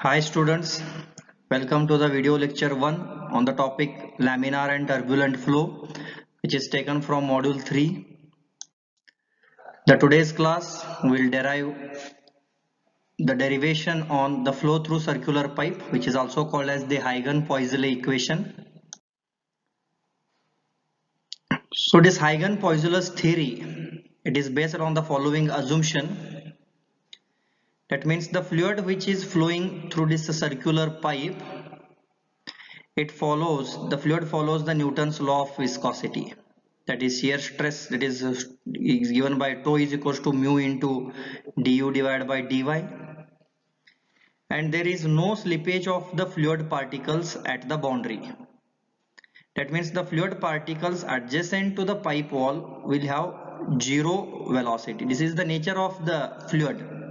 Hi students, welcome to the video lecture 1 on the topic laminar and turbulent flow which is taken from module 3. The today's class will derive the derivation on the flow through circular pipe which is also called as the Hagen-Poiseuille equation. So this Hagen-Poiseuille's theory it is based on the following assumption that means the fluid which is flowing through this circular pipe it follows the fluid follows the Newton's law of viscosity. That is shear stress that is, is given by tau is equals to mu into du divided by dy. And there is no slippage of the fluid particles at the boundary. That means the fluid particles adjacent to the pipe wall will have zero velocity. This is the nature of the fluid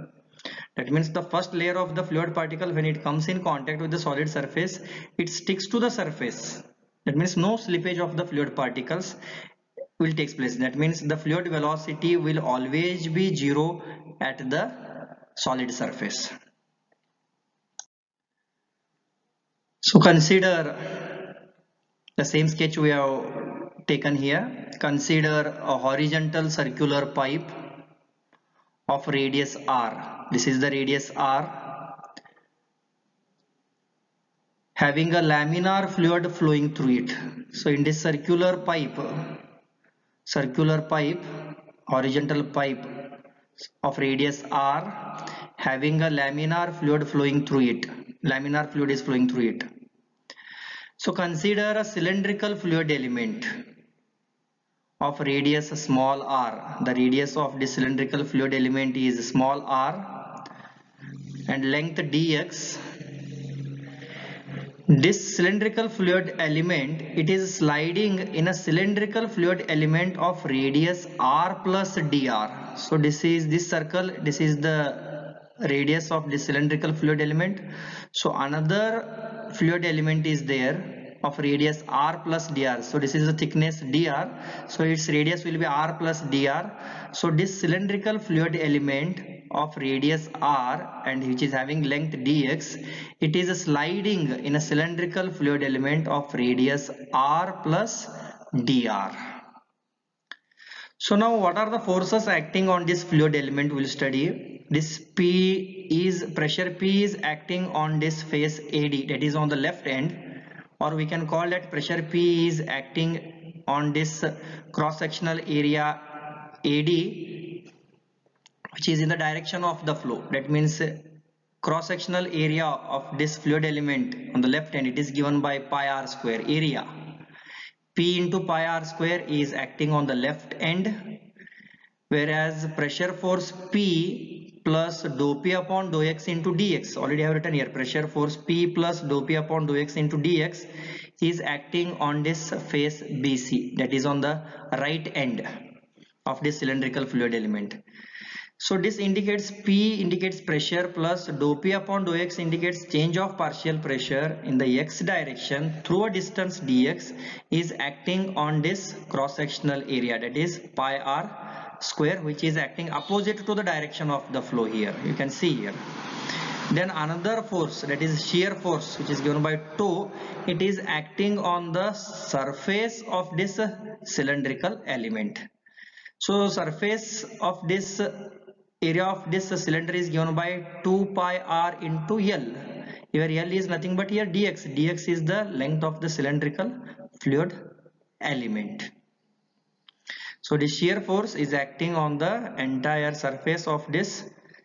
that means the first layer of the fluid particle when it comes in contact with the solid surface it sticks to the surface. That means no slippage of the fluid particles will take place. That means the fluid velocity will always be zero at the solid surface. So consider the same sketch we have taken here. Consider a horizontal circular pipe of radius r. This is the radius r. Having a laminar fluid flowing through it. So in this circular pipe circular pipe horizontal pipe of radius r having a laminar fluid flowing through it. Laminar fluid is flowing through it. So consider a cylindrical fluid element of radius small r. The radius of the cylindrical fluid element is small r and length dx. This cylindrical fluid element it is sliding in a cylindrical fluid element of radius r plus dr. So this is this circle this is the radius of the cylindrical fluid element. So another fluid element is there of radius r plus dr. So this is the thickness dr. So its radius will be r plus dr. So this cylindrical fluid element of radius r and which is having length dx it is sliding in a cylindrical fluid element of radius r plus dr. So now what are the forces acting on this fluid element we'll study. This p is pressure p is acting on this face ad that is on the left end or we can call that pressure P is acting on this cross sectional area AD which is in the direction of the flow. That means cross sectional area of this fluid element on the left hand it is given by pi r square area. P into pi r square is acting on the left end whereas pressure force P plus dou p upon dou x into dx. Already I have written here pressure force p plus dou p upon dou x into dx is acting on this face BC that is on the right end of this cylindrical fluid element. So this indicates P indicates pressure plus dou P upon dou X indicates change of partial pressure in the X direction through a distance dx is acting on this cross sectional area. That is pi r square which is acting opposite to the direction of the flow here. You can see here. Then another force that is shear force which is given by 2 it is acting on the surface of this cylindrical element. So surface of this area of this cylinder is given by 2 pi r into L. Here L is nothing but here dx. dx is the length of the cylindrical fluid element so the shear force is acting on the entire surface of this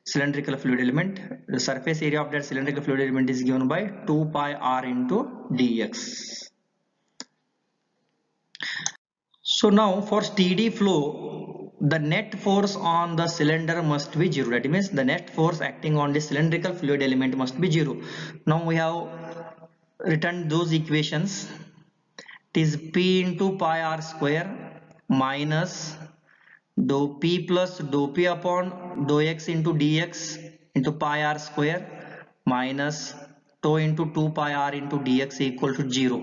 cylindrical fluid element. The surface area of that cylindrical fluid element is given by 2 pi r into dx. So now for steady flow, the net force on the cylinder must be zero. That means the net force acting on the cylindrical fluid element must be zero. Now we have written those equations. It is P into pi r square minus dou p plus dou p upon dou x into dx into pi r square minus tau into 2 pi r into dx equal to 0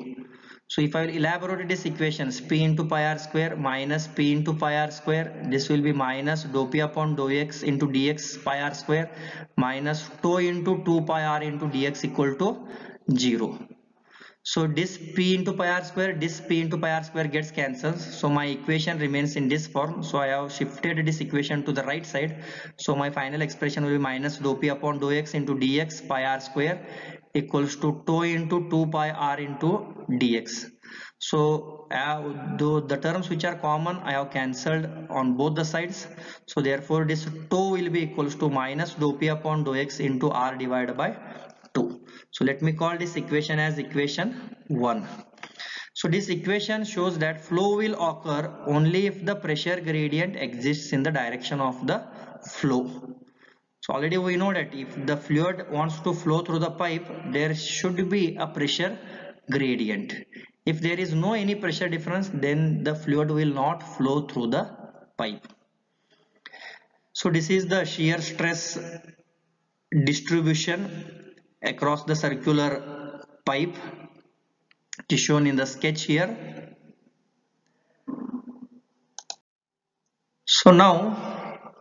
so if I will elaborate this equations p into pi r square minus p into pi r square this will be minus dou p upon dou x into dx pi r square minus tau into 2 pi r into dx equal to 0 so this p into pi r square this p into pi r square gets cancelled. So my equation remains in this form. So i have shifted this equation to the right side. So my final expression will be minus dou p upon dou x into dx pi r square equals to tau into 2 pi r into dx so uh, the, the terms which are common i have cancelled on both the sides. So therefore this tau will be equals to minus dou p upon dou x into r divided by 2 so let me call this equation as equation 1 so this equation shows that flow will occur only if the pressure gradient exists in the direction of the flow. So already we know that if the fluid wants to flow through the pipe there should be a pressure gradient. If there is no any pressure difference then the fluid will not flow through the pipe. So this is the shear stress distribution across the circular pipe it is shown in the sketch here. So now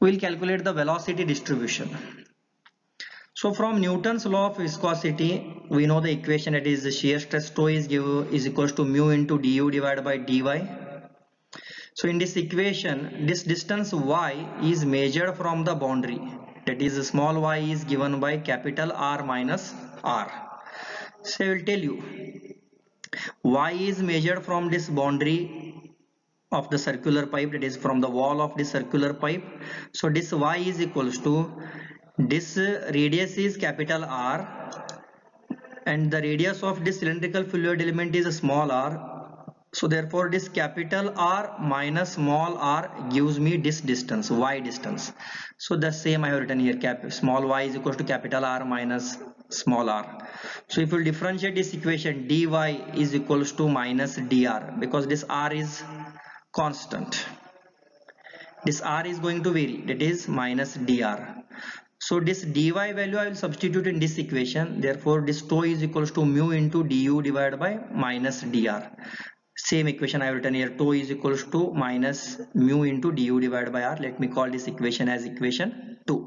we will calculate the velocity distribution. So from Newton's law of viscosity we know the equation that is the shear stress tau is give is equals to mu into du divided by dy. So in this equation this distance y is measured from the boundary that is small y is given by capital R minus R. So I will tell you y is measured from this boundary of the circular pipe that is from the wall of the circular pipe. So this y is equals to this radius is capital R and the radius of this cylindrical fluid element is small r so therefore this capital R minus small r gives me this distance y distance. So the same I have written here cap small y is equals to capital R minus small r. So if we differentiate this equation dy is equals to minus dr because this r is constant. This r is going to vary that is minus dr. So this dy value I will substitute in this equation. Therefore this tau is equals to mu into du divided by minus dr same equation I have written here. Tau is equals to minus mu into du divided by r. Let me call this equation as equation 2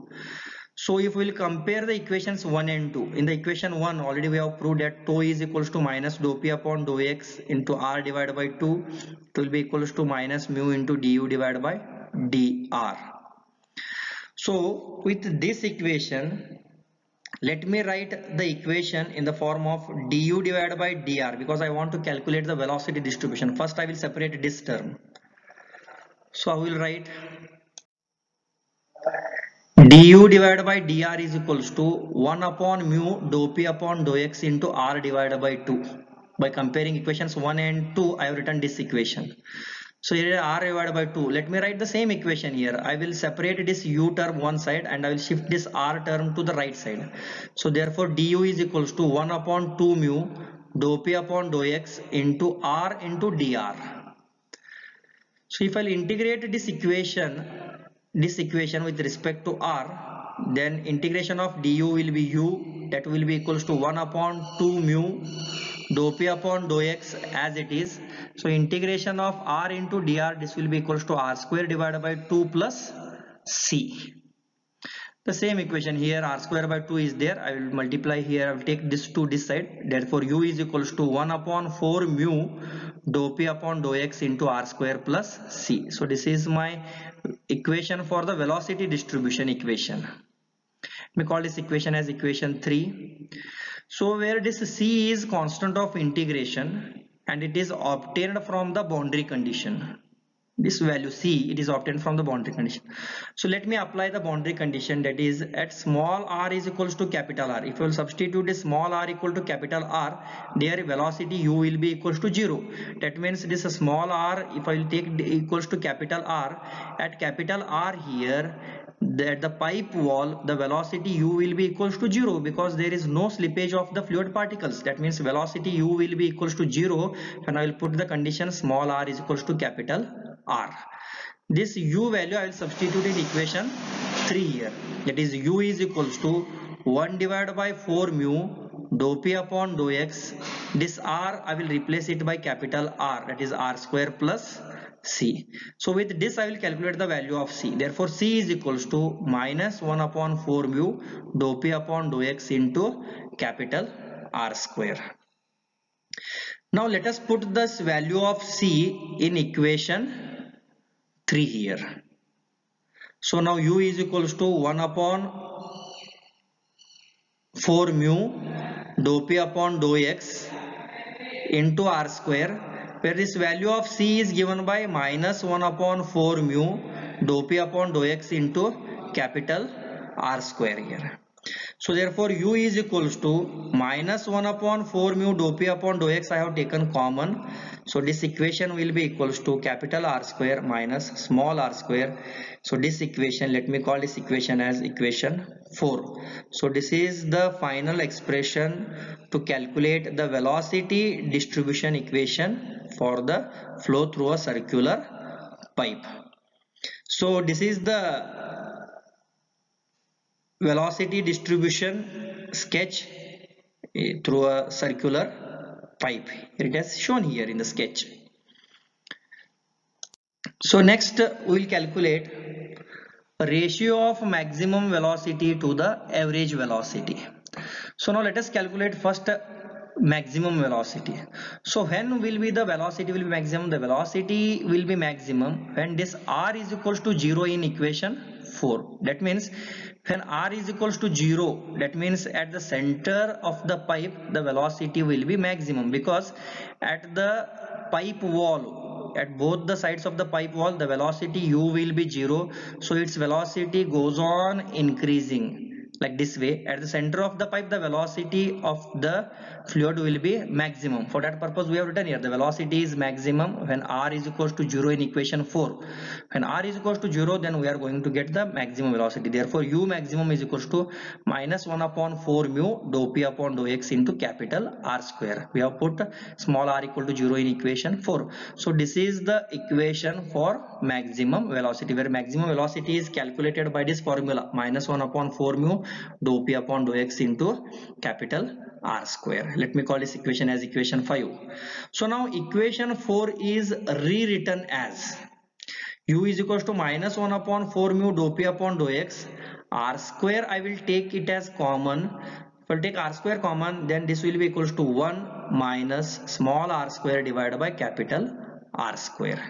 so if we will compare the equations 1 and 2 in the equation 1 already we have proved that tau is equals to minus dou p upon dou x into r divided by 2 it will be equals to minus mu into du divided by dr so with this equation let me write the equation in the form of du divided by dr because I want to calculate the velocity distribution. First I will separate this term. So I will write du divided by dr is equals to 1 upon mu dou p upon dou x into r divided by 2 by comparing equations 1 and 2 I have written this equation so here r divided by 2. Let me write the same equation here. I will separate this u term one side and I will shift this r term to the right side. So therefore du is equals to 1 upon 2 mu dou p upon dou x into r into dr. So if I'll integrate this equation, this equation with respect to r, then integration of du will be u that will be equals to 1 upon 2 mu dou p upon dou x as it is so integration of r into dr this will be equals to r square divided by 2 plus c. The same equation here r square by 2 is there. I will multiply here. I will take this to this side. Therefore u is equals to 1 upon 4 mu dou p upon dou x into r square plus c. So this is my equation for the velocity distribution equation. We call this equation as equation 3. So where this c is constant of integration and it is obtained from the boundary condition. This value c it is obtained from the boundary condition. So let me apply the boundary condition that is at small r is equals to capital r. If you will substitute this small r equal to capital r their velocity u will be equals to 0 that means this small r if i will take equals to capital r at capital r here that the pipe wall the velocity u will be equals to 0 because there is no slippage of the fluid particles. That means velocity u will be equals to 0 and I will put the condition small r is equals to capital R. This u value I will substitute in equation 3 here. That is u is equals to 1 divided by 4 mu dou p upon dou x. This r I will replace it by capital R. That is r square plus c. So with this I will calculate the value of c. Therefore c is equals to minus 1 upon 4 mu dou p upon dou x into capital R square. Now let us put this value of c in equation 3 here. So now u is equals to 1 upon 4 mu dou p upon dou x into r square where this value of c is given by minus 1 upon 4 mu dou p upon dou x into capital R square here. So therefore u is equals to minus 1 upon 4 mu dou p upon dou x I have taken common. So this equation will be equals to capital R square minus small r square. So this equation let me call this equation as equation 4. So this is the final expression to calculate the velocity distribution equation for the flow through a circular pipe. So this is the velocity distribution sketch eh, through a circular pipe. It is shown here in the sketch. So next we will calculate ratio of maximum velocity to the average velocity. So now let us calculate first maximum velocity so when will be the velocity will be maximum the velocity will be maximum when this r is equals to 0 in equation 4 that means when r is equals to 0 that means at the center of the pipe the velocity will be maximum because at the pipe wall at both the sides of the pipe wall the velocity u will be 0 so its velocity goes on increasing like this way. At the center of the pipe the velocity of the fluid will be maximum. For that purpose we have written here the velocity is maximum when r is equals to 0 in equation 4 when r is equals to 0 then we are going to get the maximum velocity. Therefore u maximum is equals to minus 1 upon 4 mu dou p upon dou x into capital r square. We have put small r equal to 0 in equation 4 so this is the equation for maximum velocity where maximum velocity is calculated by this formula. Minus 1 upon 4 mu dou p upon dou x into capital r square. Let me call this equation as equation 5 so now equation 4 is rewritten as u is equals to minus 1 upon 4 mu dou p upon dou x r square. I will take it as common. If I take r square common then this will be equals to 1 minus small r square divided by capital r square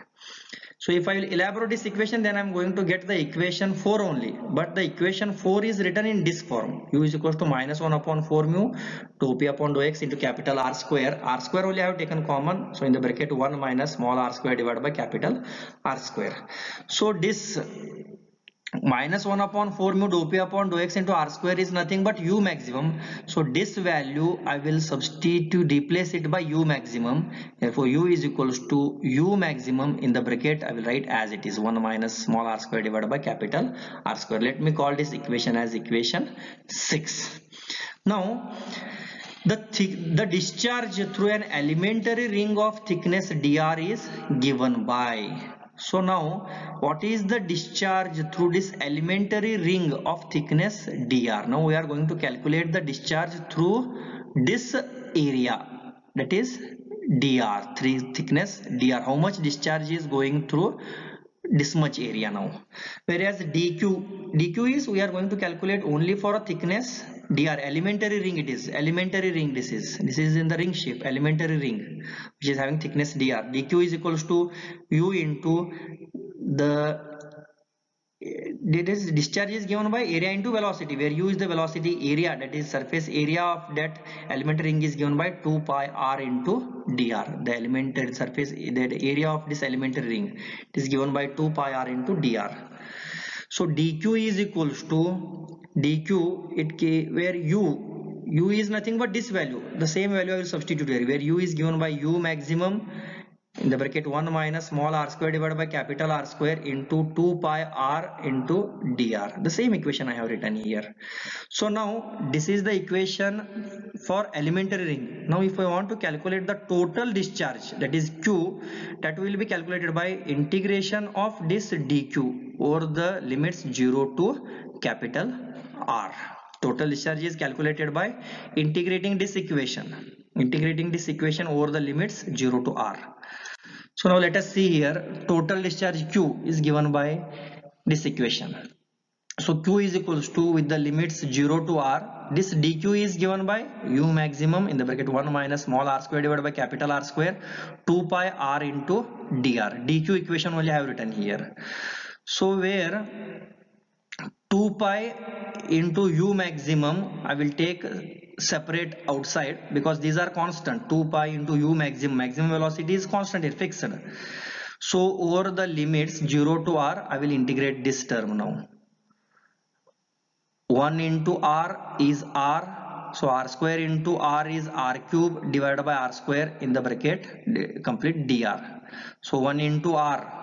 so if I will elaborate this equation then I'm going to get the equation 4 only. But the equation 4 is written in this form. U is equals to minus 1 upon 4 mu 2 p upon dou x into capital R square. R square only I have taken common. So in the bracket 1 minus small r square divided by capital R square. So this minus 1 upon 4 mu dou p upon dou x into r square is nothing but u maximum. So this value i will substitute replace it by u maximum. Therefore u is equals to u maximum in the bracket. I will write as it is 1 minus small r square divided by capital r square. Let me call this equation as equation 6 now the the discharge through an elementary ring of thickness dr is given by so now what is the discharge through this elementary ring of thickness dr? Now we are going to calculate the discharge through this area. That is dr. 3 thickness. Dr how much discharge is going through this much area now. Whereas dq dq is we are going to calculate only for a thickness dr elementary ring it is elementary ring this is. This is in the ring shape elementary ring which is having thickness dr dq is equals to u into the this discharge is given by area into velocity where u is the velocity area that is surface area of that elementary ring is given by 2 pi r into dr. The elementary surface the area of this elementary ring it is given by 2 pi r into dr. So dq is equals to dq it k where u u is nothing but this value. The same value i will substitute here where u is given by u maximum in the bracket 1 minus small r square divided by capital R square into 2 pi r into dr. The same equation I have written here. So now this is the equation for elementary ring. Now if I want to calculate the total discharge that is q that will be calculated by integration of this dq over the limits 0 to capital R. Total discharge is calculated by integrating this equation. Integrating this equation over the limits 0 to r so now let us see here. Total discharge q is given by this equation. So q is equals to with the limits 0 to r. This dq is given by u maximum in the bracket 1 minus small r square divided by capital r square 2 pi r into dr. Dq equation only i have written here. So where 2 pi into u maximum I will take separate outside because these are constant. 2 pi into u maximum. Maximum velocity is constant here fixed. So over the limits 0 to r I will integrate this term now. 1 into r is r. So r square into r is r cube divided by r square in the bracket complete dr. So 1 into r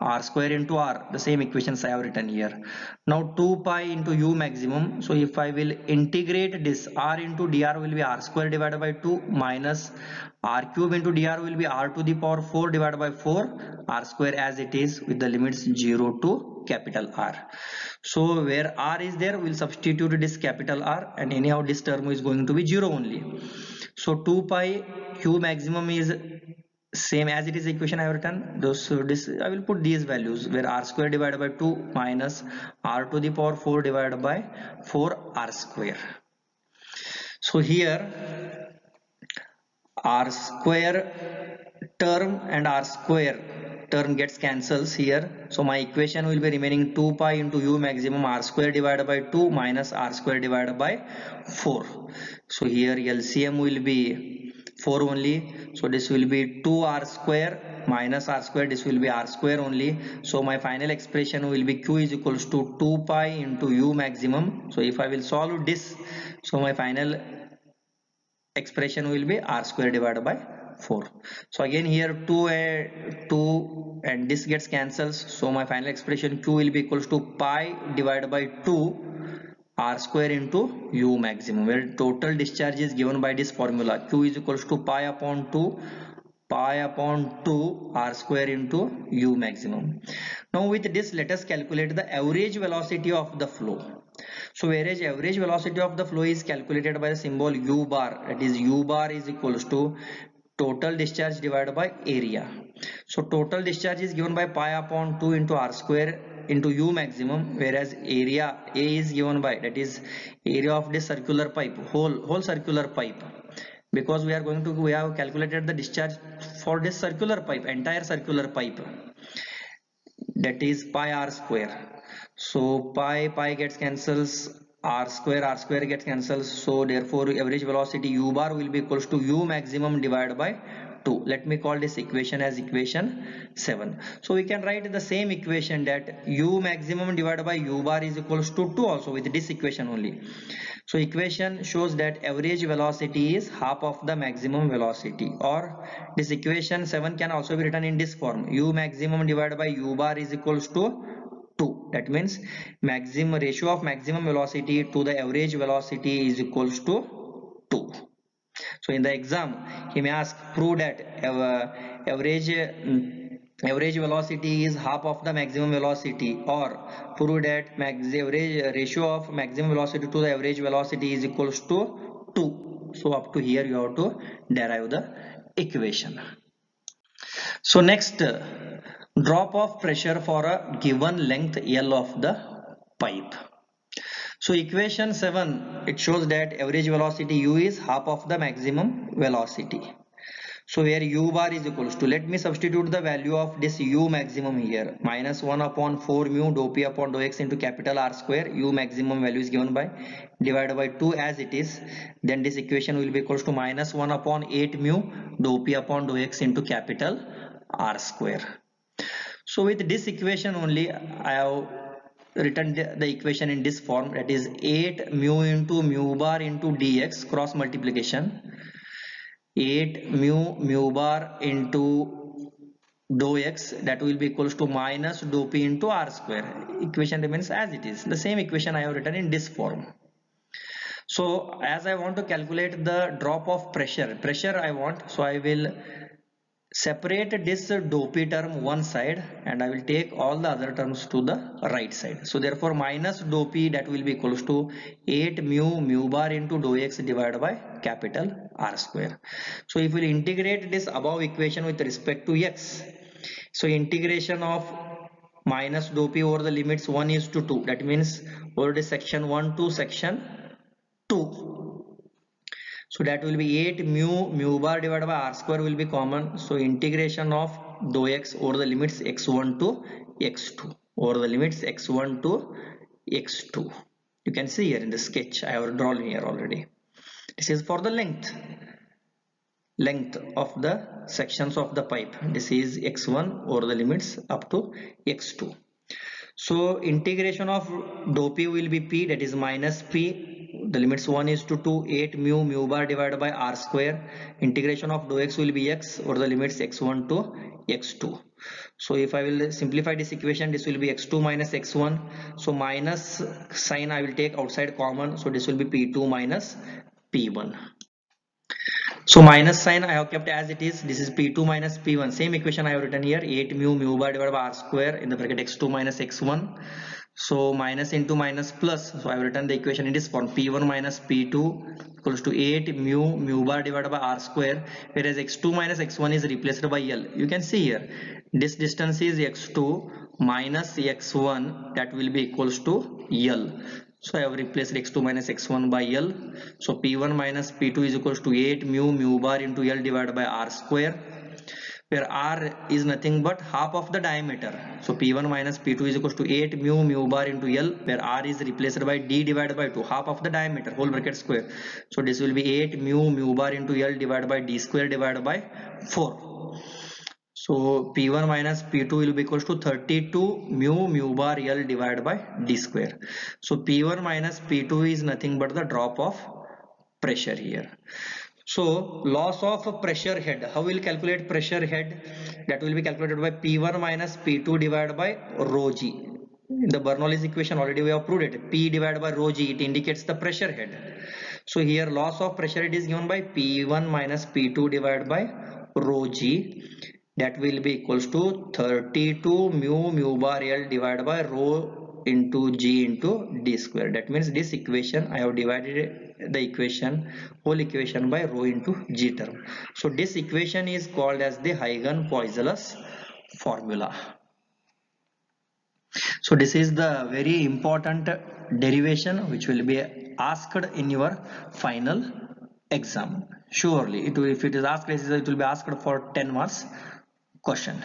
r square into r the same equations I have written here. Now 2 pi into u maximum. So if I will integrate this r into dr will be r square divided by 2 minus r cube into dr will be r to the power 4 divided by 4 r square as it is with the limits 0 to capital R. So where r is there we'll substitute this capital R and anyhow this term is going to be 0 only. So 2 pi q maximum is same as it is equation I have written. Those so this I will put these values where r square divided by 2 minus r to the power 4 divided by 4 r square. So here r square term and r square term gets cancels here. So my equation will be remaining 2 pi into u maximum r square divided by 2 minus r square divided by 4 so here LCM will be 4 only. So this will be 2 r square minus r square. This will be r square only. So my final expression will be q is equals to 2 pi into u maximum. So if i will solve this so my final expression will be r square divided by 4 so again here 2 uh, 2 and this gets cancels so my final expression q will be equals to pi divided by 2 r square into u maximum where total discharge is given by this formula. Q is equals to pi upon 2 pi upon 2 r square into u maximum. Now with this let us calculate the average velocity of the flow. So whereas average velocity of the flow is calculated by the symbol u bar that is u bar is equals to total discharge divided by area. So total discharge is given by pi upon 2 into r square into u maximum whereas area a is given by that is area of this circular pipe whole whole circular pipe. Because we are going to we have calculated the discharge for this circular pipe entire circular pipe. That is pi r square. So pi pi gets cancels r square r square gets cancelled. So therefore average velocity u bar will be equals to u maximum divided by 2 let me call this equation as equation 7 so we can write the same equation that u maximum divided by u bar is equals to 2 also with this equation only. So equation shows that average velocity is half of the maximum velocity or this equation 7 can also be written in this form. U maximum divided by u bar is equals to 2 that means maximum ratio of maximum velocity to the average velocity is equals to 2 so in the exam he may ask prove that average mm, average velocity is half of the maximum velocity or prove that max average ratio of maximum velocity to the average velocity is equals to 2 so up to here you have to derive the equation. So next drop of pressure for a given length L of the pipe so equation 7 it shows that average velocity u is half of the maximum velocity. So where u bar is equals to let me substitute the value of this u maximum here minus 1 upon 4 mu dou p upon dou x into capital R square u maximum value is given by divided by 2 as it is then this equation will be equals to minus 1 upon 8 mu dou p upon dou x into capital R square. So with this equation only I have written the, equation in this form. That is 8 mu into mu bar into dx cross multiplication. 8 mu mu bar into dou x that will be equals to minus dou p into r square. Equation remains as it is. The same equation I have written in this form. So as I want to calculate the drop of pressure pressure I want. So I will separate this dou p term one side and I will take all the other terms to the right side. So therefore minus dou p that will be equals to 8 mu mu bar into dou x divided by capital R square. So if we integrate this above equation with respect to x, so integration of minus dou p over the limits 1 is to 2 that means over the section 1 to section 2 so that will be 8 mu mu bar divided by r square will be common. So integration of dou x over the limits x1 to x2 over the limits x1 to x2 you can see here in the sketch i have drawn here already. This is for the length length of the sections of the pipe. This is x1 over the limits up to x2 so integration of dou p will be p that is minus p the limits 1 is to 2 8 mu mu bar divided by r square integration of dou x will be x or the limits x1 to x2 so if I will simplify this equation this will be x2 minus x1 so minus sign I will take outside common so this will be p2 minus p1 so minus sign I have kept as it is. This is P2 minus P1. Same equation I have written here. 8 mu mu bar divided by R square in the bracket x2 minus x1. So minus into minus plus. So I have written the equation in this form. P1 minus P2 equals to 8 mu mu bar divided by R square. Whereas x2 minus x1 is replaced by L. You can see here. This distance is x2 minus x1 that will be equals to L so I have replaced x2 minus x1 by L so P1 minus P2 is equals to 8 mu mu bar into L divided by R square where R is nothing but half of the diameter so P1 minus P2 is equals to 8 mu mu bar into L where R is replaced by D divided by 2 half of the diameter whole bracket square so this will be 8 mu mu bar into L divided by D square divided by 4 so P1 minus P2 will be equals to 32 mu mu bar L divided by D square. So P1 minus P2 is nothing but the drop of pressure here. So loss of pressure head. How will calculate pressure head? That will be calculated by P1 minus P2 divided by rho g. In the Bernoulli's equation already we have proved it. P divided by rho g it indicates the pressure head. So here loss of pressure head is given by P1 minus P2 divided by rho g that will be equals to 32 mu mu bar L divided by rho into g into d square that means this equation I have divided the equation whole equation by rho into g term. So this equation is called as the Hagen-Poiseuille formula. So this is the very important derivation which will be asked in your final exam. Surely it will, if it is asked it will be asked for 10 marks question